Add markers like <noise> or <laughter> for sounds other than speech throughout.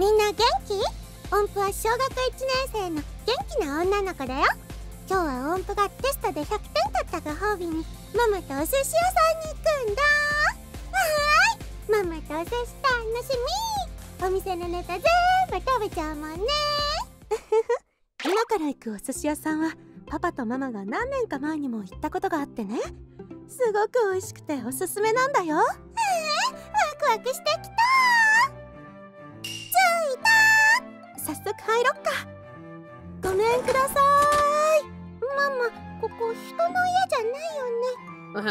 みんな元気？音符は小学1年生の元気な女の子だよ。今日は音符がテストで100点取ったご褒美にママとお寿司屋さんに行くんだ。はーい。ママとお寿司楽しみ。お店のネタ全部食べちゃうもんね。<laughs> 今から行くお寿司屋さんはパパとママが何年か前にも行ったことがあってね。すごく美味しくておすすめなんだよ。ワクワクしてきた早速入ろっか。ごめんください。たママここ人の家じゃないよね。あ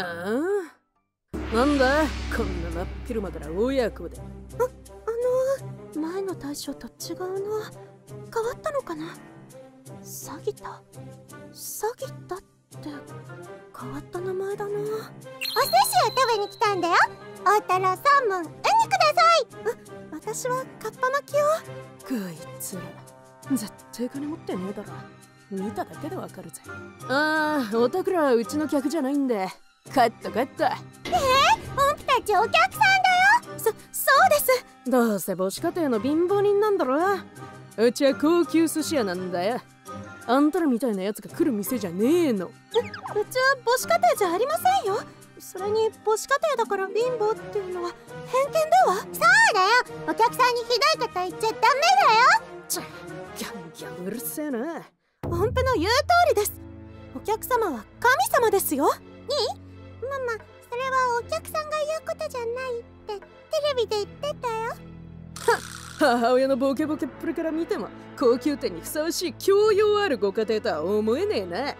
あ。なんだ？こんな真っ昼間から親子で。あの前の大将と違うな変わったのかな？詐欺だ詐欺だって変わった名前だな。お寿司を食べに来たんだよ。大太郎サーモンウニください私はカッパ巻きをこいつら絶対金持ってねえだろ見ただけでわかるぜああおたくらはうちの客じゃないんで帰った帰った本気たちお客さんだよそそうですどうせ母子家庭の貧乏人なんだろうちは高級寿司屋なんだよあんたらみたいなやつが来る店じゃねえのうちは母子家庭じゃありませんよ。それに母子家庭だから貧乏っていうのは偏見ではそうだよ。お客さんにひどいこと言っちゃダメちゃギャンギャンうるせえな。音符の言う通りです。お客様は神様ですよ。だよママそれはお客さんが言うことじゃないって。テレビで言ってたよ。<laughs> 母親のボケボケっぷりから見ても高級店にふさわしい教養あるご家庭とは思えねえな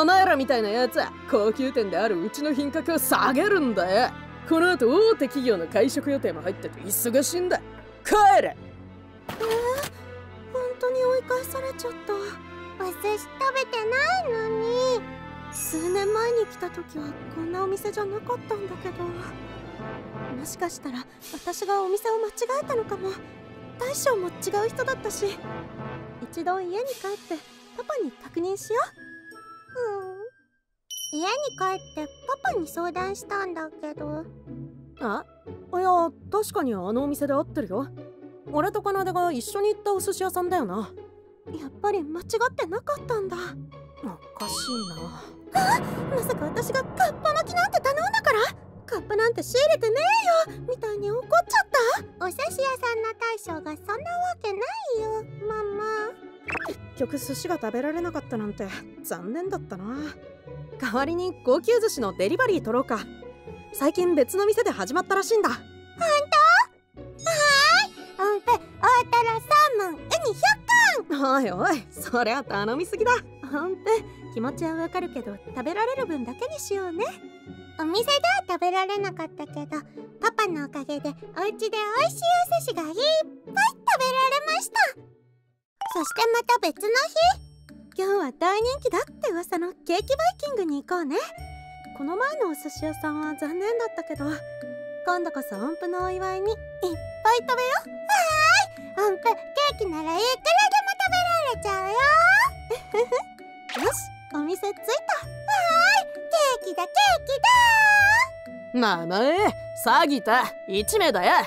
お前らみたいなやつは高級店であるうちの品格を下げるんだよ。この後大手企業の会食予定も入ってて忙しいんだ。帰れ。え本当に追い返されちゃった。お寿司食べてないのに。数年前に来た時はこんなお店じゃなかったんだけど。もしかしたら私がお店を間違えたのかも。大将も違う人だったし。一度家に帰ってパパに確認しよう。ん。家に帰ってパパに相談したんだけど。あ？いや確かにあのお店で合ってるよ。俺と奏が一緒に行ったお寿司屋さんだよな。うやっぱり間違ってなかったんだ。おかしいな。まさか私がカッパ巻きなんて頼んだから？カッパなんて仕入れてねえよ！みたいに怒っちゃった？お寿司屋さんの大将がそんなわけないよママ結局寿司が食べられなかったなんて残念だったな。代わりに高級寿司のデリバリー取ろうか。最近別の店で始まったらしいんだ。音符大太郎サーモンウニ100おいおいそりゃ頼みすぎだ。ほんと気持ちはわかるけど食べられる分だけにしようね。お店では食べられなかったけどパパのおかげでお家で美味しいお寿司がいっぱいそしてまた別の日。今日は大人気だって噂のケーキバイキングに行こうね。この前のお寿司屋さんは残念だったけど今度こそ音符のお祝いにいっぱい食べよ音符ケーキならいくらでも食べられちゃうよ。う <laughs> よしお店着いた。ケーキだケーキだ。名前詐欺た。一名だよ。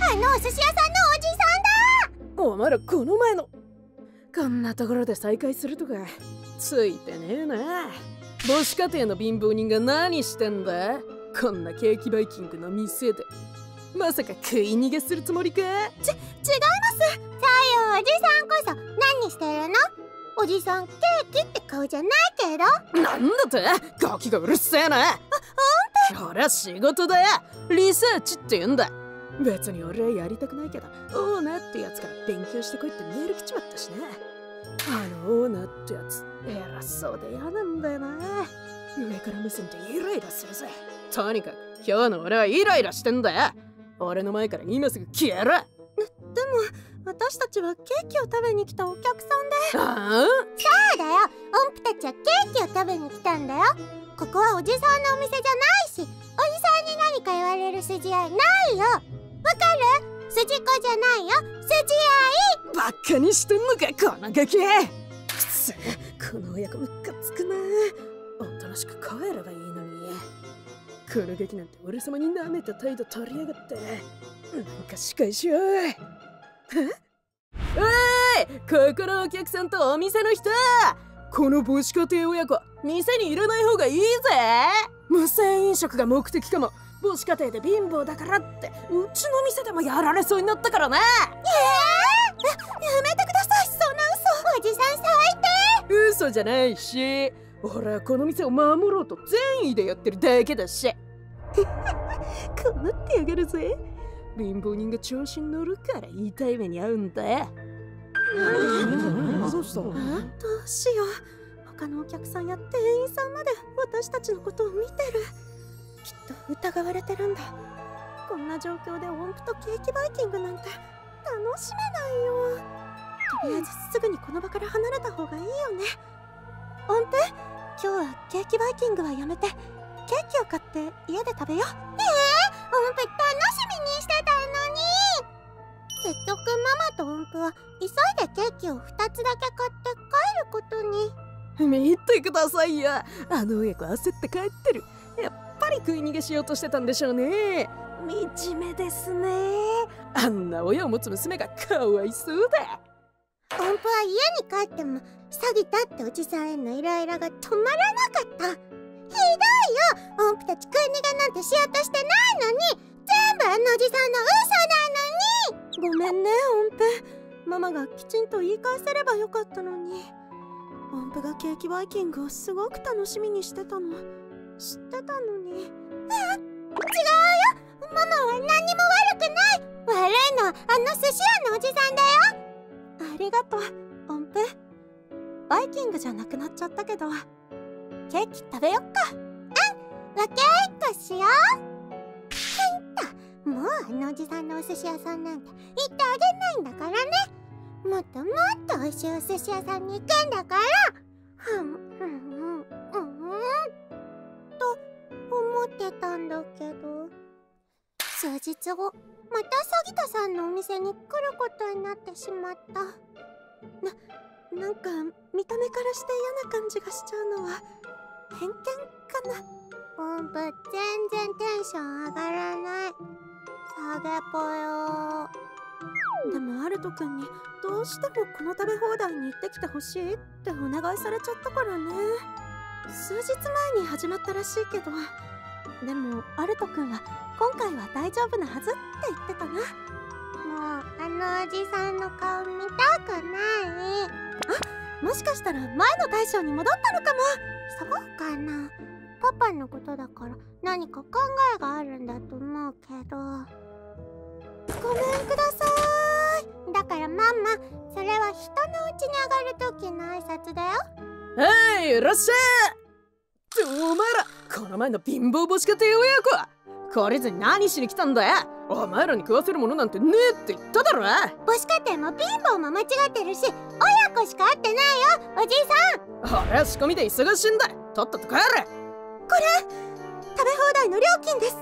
あのお寿司屋さんのお前らこの前の。こんなところで再会するとかついてねえな。母子家庭の貧乏人が何してんだ。こんなケーキバイキングの店で。まさか食い逃げするつもりか？違います。そうよおじさんこそ。何してるの？おじさんケーキって顔じゃないけど。なんだって？ガキがうるせえな。ほら仕事だ。よリサーチって言うんだ別に俺はやりたくないけどオーナーってやつから勉強してこいってメール来ちまったしなあのオーナーってやつ偉そうで嫌なんだよな。上から目線でイライラするぜ。とにかく今日の俺はイライラしてんだよ。俺の前から今すぐ消えろ。でも私たちはケーキを食べに来たお客さんで。あそうだよ。音符たちはケーキを食べに来たんだよ。ここはおじさんのお店じゃないしおじさんに何か言われる筋合いないよる？筋子じゃないよ。筋合い。バカにしてんのかこのガキ。くせこの親子ムカつくなおとなしく帰ればいいのに。このガキなんて俺様に舐めた態度取りやがって。なんか仕返しよい。おいここのお客さんとお店の人。この母子家庭親子店に入れない方がいいぜ。無銭飲食が目的かも母子家庭で貧乏だからってうちの店でもやられそうになったからね。えー、やめてください。そんな嘘。おじさん最低嘘じゃないし俺はこの店を守ろうと善意でやってるだけだし。こうなってやがるぜ。貧乏人が調子に乗るから痛い目に遭うんだ。よどうした？どうしよう。他のお客さんや店員さんまで私たちのことを見てるきっと疑われてるんだ。こんな状況で音符とケーキバイキングなんて楽しめないよ。とりあえずすぐにこの場から離れた方がいいよね。音符？今日はケーキバイキングはやめて。ケーキを買って家で食べよう。ええー、音符楽しみにしてたのに。結局ママと音符は急いでケーキを2つだけ買って帰ることに。<laughs> 見てくださいよあの親子焦って帰ってる。やっぱり食い逃げしようとしてたんでしょうね。惨めですね。あんな親を持つ娘がかわいそうだ。音符は家に帰っても詐欺だっておじさんへのイライラが止まらなかった。ひどいよ。音符たち食い逃げなんてしようとしてないのに。全部あのおじさんの嘘なのに。ごめんね音符ママがきちんと言い返せればよかったのに。音符がケーキバイキングをすごく楽しみにしてたの知ってたのに。違うよ。ママは何にも悪くない。悪いのはあの寿司屋のおじさんだよ。ありがとう音符バイキングじゃなくなっちゃったけど。ケーキ食べよっか。うん分け合いっこしよう。ほんともうあのおじさんのお寿司屋さんなんて行ってあげないんだからね。もっともっと美味しいお寿司屋さんに行くんだから。ふんふん。てたんだけど。数日後また詐欺田さんのお店に来ることになってしまった。ななんか見た目からして嫌な感じがしちゃうのは偏見かな？音符全然テンション上がらない。下げぽよ。でもアルト君にどうしてもこの食べ放題に行ってきてほしいってお願いされちゃったからね。数日前に始まったらしいけどでもアルト君は今回は大丈夫なはずって言ってたな。もうあのおじさんの顔見たくない。あもしかしたら前の大将に戻ったのかも。そうかな。パパのことだから何か考えがあるんだと思うけど。ごめんください。だからママそれは人のうちに上がる時の挨拶だよ。はいいらっしゃいお前らこの前の貧乏母子家庭親子は。懲りずに何しに来たんだ？よお前らに食わせるものなんてねえって言っただろ。母子家庭も貧乏も間違ってるし親子しか会ってないよおじいさん。俺は仕込みで忙しいんだとっとと帰れ。これ食べ放題の料金です。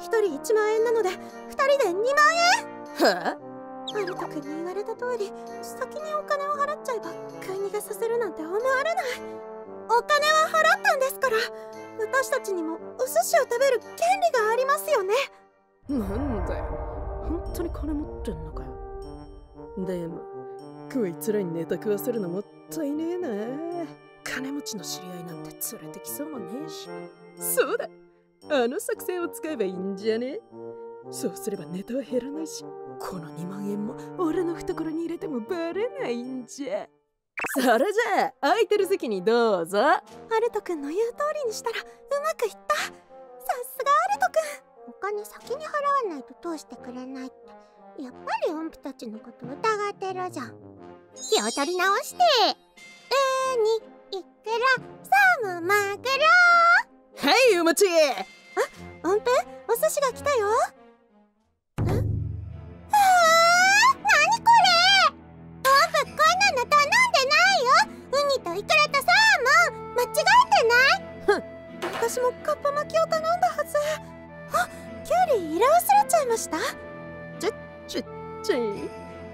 1人1万円なので2人で2万円。はあ？アルト君に言われた通り先にお金を払っちゃえば食い逃げさせるなんて思われない。お金は払ったんですから私たちにもお寿司を食べる権利がありますよね。なんだよ。本当に金持ってんのかよ。でもこいつらにネタ食わせるのもったいねえな。金持ちの知り合いなんて連れてきそうもねえし。そうだ。あの作戦を使えばいいんじゃね？そうすればネタは減らないしこの2万円も俺の懐に入れてもバレないんじゃ。それじゃあ空いてる席にどうぞ。アルト君の言う通りにしたらうまくいった。さすがアルト君。お金先に払わないと通してくれないって。やっぱり音符たちのこと疑ってるじゃん。気を取り直して。ウニイクラサーモンマグロはいお待ち。あ音符？お寿司が来たよイクラとサーモン間違えてない私もカッパ巻きを頼んだはずあキュウリ入れ忘れちゃいました？ちょちょちょ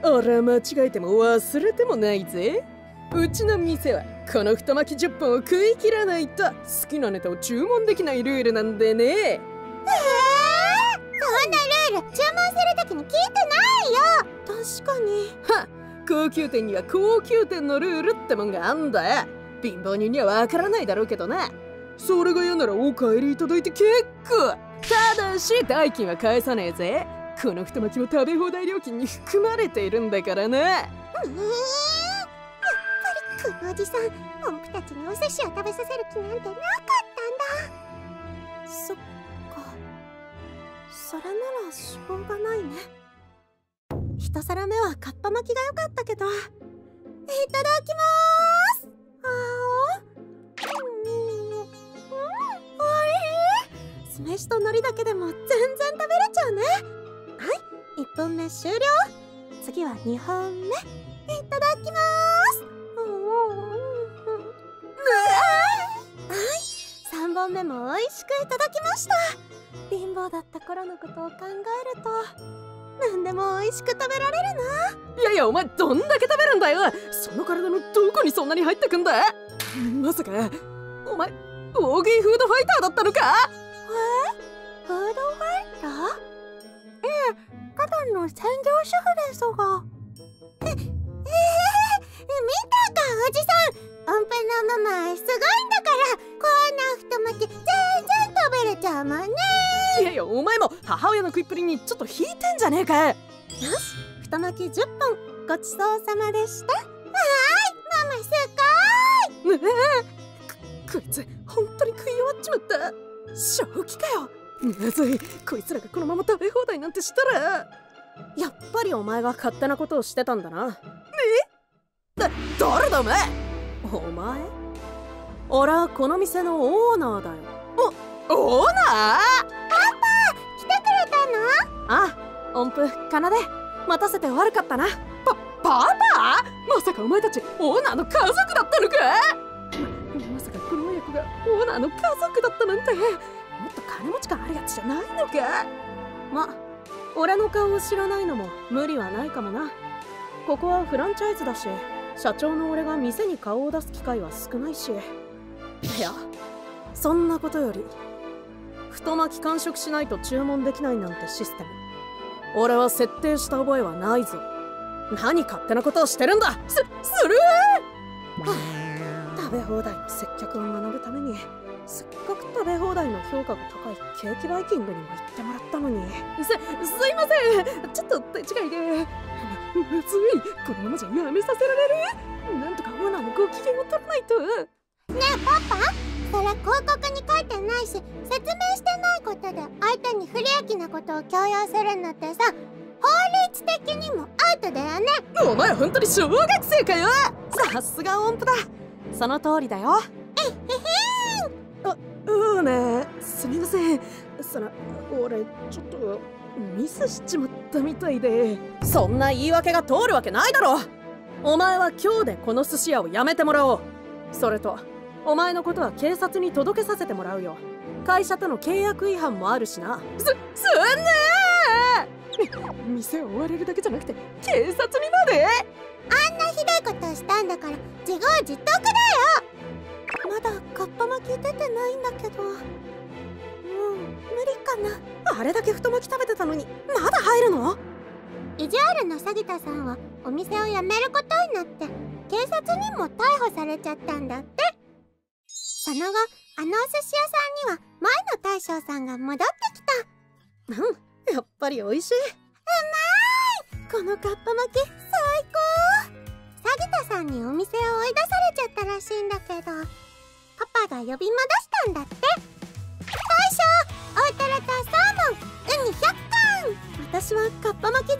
俺は間違えても忘れてもないぜ。うちの店はこの太巻き10本を食い切らないと好きなネタを注文できないルールなんでね。ええー、そんなルール注文するときに聞いてないよ。確かに。は高級店には高級店のルールってもんがあんだよ。貧乏人にはわからないだろうけどなそれが嫌ならお帰りいただいて結構ただし代金は返さねえぜ。この太巻きも食べ放題料金に含まれているんだからなえー、やっぱりこのおじさん音符たちにお寿司を食べさせる気なんてなかったんだ。そっか。それならしょうがないね。一皿目はかっぱ巻きが良かったけど。いただきます。あー。うん、うん、おいしい酢飯と海苔だけでも全然食べれちゃうね。はい。1本目終了。次は2本目。いただきます。うんうんうんうん。はい。3本目も美味しくいただきました。貧乏だった頃のことを考えると。何でも美味しく食べられるな。いやいやお前どんだけ食べるんだよ。その体のどこにそんなに入ってくんだ。まさかお前大食いフードファイターだったのか？フードファイター？ええただの専業主婦ですが。ええー、見たかおじさん音符のママすごいんだからこんな太巻き全然食べれちゃうもんね。いやいやお前も母親の食いっぷりにちょっと引いてんじゃねえかよし太巻き10本ごちそうさまでした。はーいママすごい。ねえここいつ本当に食い終わっちまった。正気かよ。まずい。こいつらがこのまま食べ放題なんてしたら。やっぱりお前が勝手なことをしてたんだな。え？だ誰だお前お前？俺はこの店のオーナーだよ。おオーナー？来てくれたの？あ音符奏で。待たせて悪かったな。パパパ？まさかお前たちオーナーの家族だったのか？ままさかこの親子がオーナーの家族だったなんて。もっと金持ち感あるやつじゃないのか？ま俺の顔を知らないのも無理はないかもな。ここはフランチャイズだし社長の俺が店に顔を出す機会は少ないし。いやそんなことより太巻き完食しないと注文できないなんてシステム。俺は設定した覚えはないぞ。何勝手なことをしてるんだ！すする食べ放題の接客を学ぶためにすっごく食べ放題の評価が高いケーキバイキングにも行ってもらったのに。すすいません！ちょっと手違いでままずいこのままじゃやめさせられるなんとかオーナーのご機嫌を取らないとねえパパそれ広告に書いてないし説明してないことで相手に不利益なことを強要するのってさ法律的にもアウトだよね。お前本当に小学生かよ。さすが音符だ。その通りだよ。えへへあうーね。すみません。その俺ちょっとミスしちまったみたいで。そんな言い訳が通るわけないだろ。お前は今日でこの寿司屋を辞めてもらおう。それとお前のことは警察に届けさせてもらうよ。会社との契約違反もあるしな。すすんねー。店を追われるだけじゃなくて警察にまで。あんなひどいことをしたんだから自業自得だよ。まだかっぱ巻き出てないんだけど。もう無理かな。あれだけ太巻き食べてたのにまだ入るの？意地悪なギ田さんはお店を辞めることになって警察にも逮捕されちゃったんだって。その後あのお寿司屋さんには前の大将さんが戻ってきた。うんやっぱり美味しい。このかっぱ巻き最サギタさんにお店を追い出されちゃったらしいんだけどパパが呼び戻したんだって私はかっぱ巻き10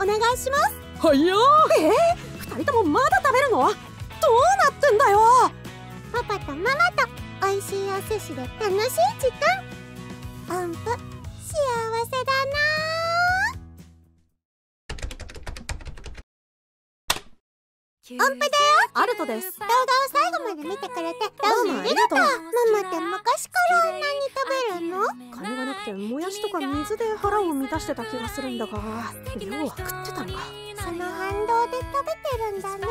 本お願いします。はいよえー、二人ともまだ食べるの？どうなってんだよ？パパとママと美味しいお寿司で楽しい時間。音符幸せだな。音符だよ。アルトです動画を最後まで見てくれてどうもありがとうママって昔から金がなくてもやしとか水で腹を満たしてた気がするんだが量は食ってたのか。その反動で食べてるんだね。よ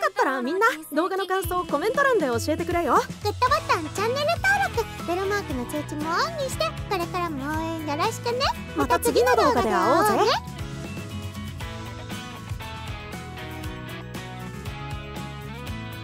かったらみんな動画の感想をコメント欄で教えてくれよ。グッドボタンチャンネル登録ベルマークの通知もオンにしてこれからも応援よろしくね。また次の動画で会おうぜ